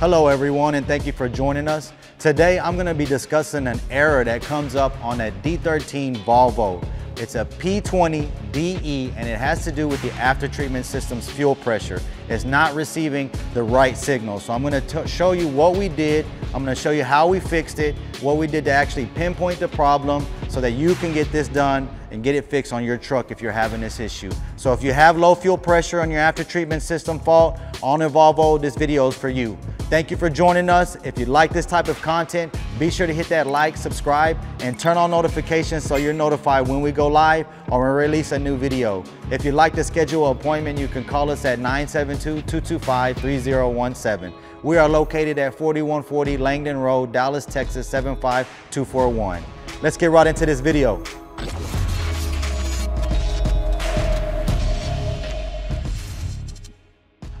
Hello everyone and thank you for joining us. Today I'm going to be discussing an error that comes up on a D13 Volvo. It's a P20DE and it has to do with the after-treatment system's fuel pressure. It's not receiving the right signal. So I'm going to show you what we did. I'm going to show you how we fixed it, what we did to actually pinpoint the problem so that you can get this done and get it fixed on your truck if you're having this issue. So if you have low fuel pressure on your after-treatment system fault on a Volvo, this video is for you. Thank you for joining us. If you like this type of content, be sure to hit that like, subscribe, and turn on notifications so you're notified when we go live or when we release a new video. If you'd like to schedule an appointment, you can call us at 972-225-3017. We are located at 4140 Langdon Road, Dallas, Texas 75241. Let's get right into this video.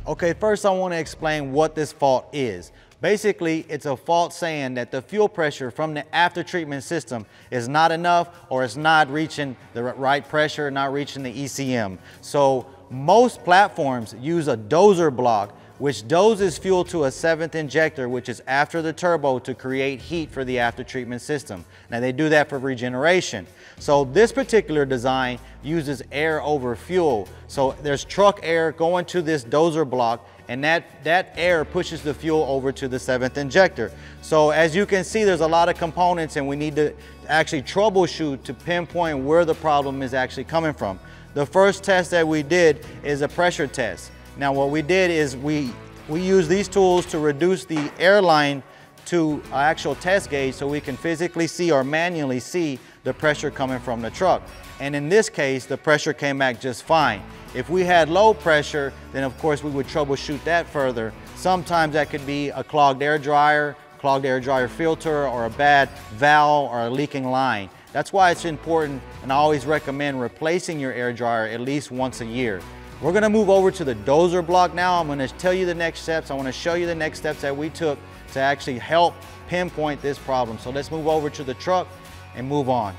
Okay, first I want to explain what this fault is. Basically, it's a fault saying that the fuel pressure from the after treatment system is not enough or it's not reaching the right pressure, not reaching the ECM. So most platforms use a doser block which doses fuel to a seventh injector, which is after the turbo to create heat for the after treatment system. Now they do that for regeneration. So this particular design uses air over fuel. So there's truck air going to this doser block and that, that air pushes the fuel over to the seventh injector. So as you can see, there's a lot of components and we need to actually troubleshoot to pinpoint where the problem is actually coming from. The first test that we did is a pressure test. Now what we did is we, we use these tools to reduce the airline to an actual test gauge so we can physically see or manually see the pressure coming from the truck. And in this case, the pressure came back just fine. If we had low pressure, then of course we would troubleshoot that further. Sometimes that could be a clogged air dryer, clogged air dryer filter, or a bad valve or a leaking line. That's why it's important and I always recommend replacing your air dryer at least once a year. We're gonna move over to the doser block now. I'm gonna tell you the next steps. I wanna show you the next steps that we took to actually help pinpoint this problem. So let's move over to the truck and move on.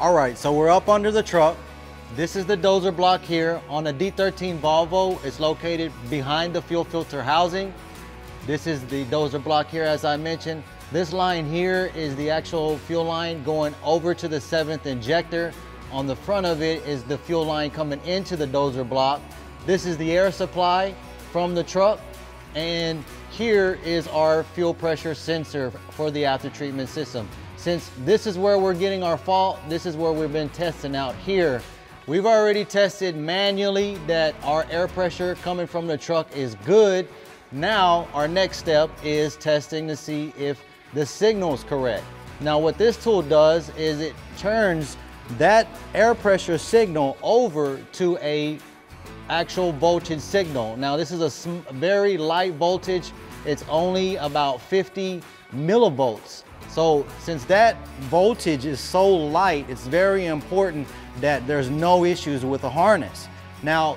All right, so we're up under the truck. This is the doser block here on a D13 Volvo. It's located behind the fuel filter housing. This is the doser block here, as I mentioned. This line here is the actual fuel line going over to the seventh injector. On the front of it is the fuel line coming into the doser block. This is the air supply from the truck. And here is our fuel pressure sensor for the after treatment system. Since this is where we're getting our fault, this is where we've been testing out here. We've already tested manually that our air pressure coming from the truck is good. Now, our next step is testing to see if the signal is correct. Now, what this tool does is it turns that air pressure signal over to a actual voltage signal. Now this is a very light voltage. It's only about 50 millivolts. So since that voltage is so light, it's very important that there's no issues with the harness. Now,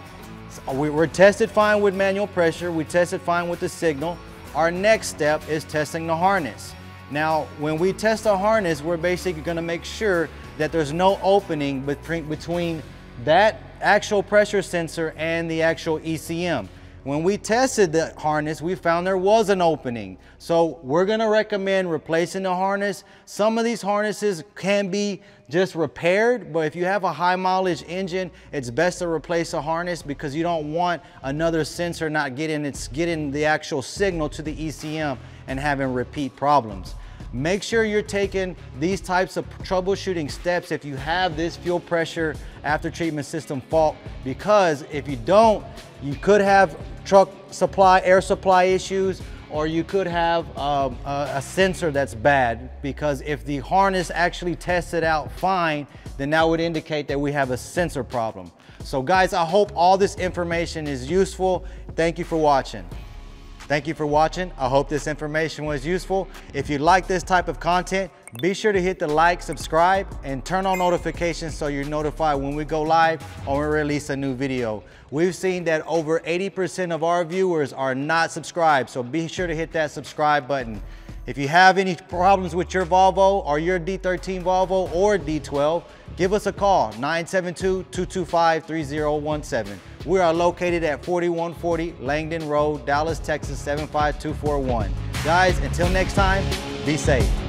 we are tested fine with manual pressure. We tested fine with the signal. Our next step is testing the harness. Now, when we test the harness, we're basically gonna make sure that there's no opening between that actual pressure sensor and the actual ECM. When we tested the harness, we found there was an opening. So we're gonna recommend replacing the harness. Some of these harnesses can be just repaired, but if you have a high mileage engine, it's best to replace a harness because you don't want another sensor not getting, it's getting the actual signal to the ECM and having repeat problems. Make sure you're taking these types of troubleshooting steps if you have this fuel pressure after treatment system fault because if you don't, you could have truck supply, air supply issues, or you could have um, a, a, sensor that's bad because if the harness actually tested out fine, then that would indicate that we have a sensor problem. So guys, I hope all this information is useful. Thank you for watching. Thank you for watching. I hope this information was useful. If you like this type of content, be sure to hit the like, subscribe, and turn on notifications so you're notified when we go live or we release a new video. We've seen that over 80% of our viewers are not subscribed, so be sure to hit that subscribe button. If you have any problems with your Volvo or your D13 Volvo or D12, give us a call, 972-225-3017. We are located at 4140 Langdon Road, Dallas, Texas, 75241. Guys, until next time, be safe.